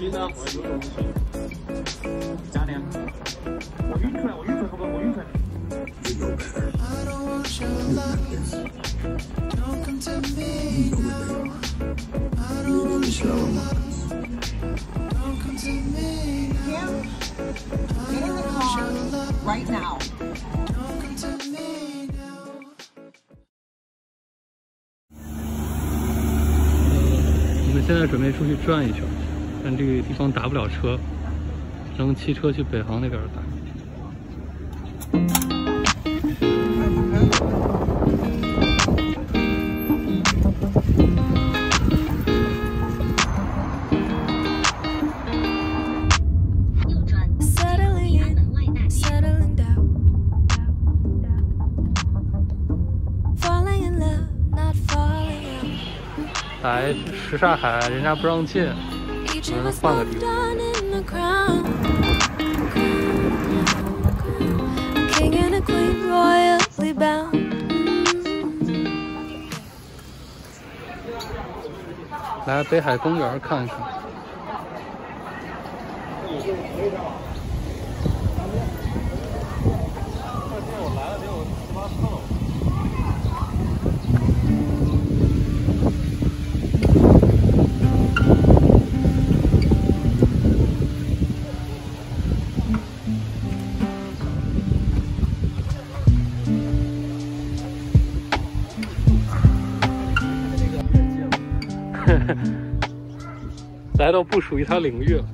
心呢，我有勇气。加点。我晕船，我晕船，哥哥，我晕船。Right now. 我们现在准备出去转一圈，但这个地方打不了车，只能骑车去北航那边打。来什刹海，人家不让进。让他换个。来北海公园看一看。我来了，得有七八趟了。来到不属于他领域了。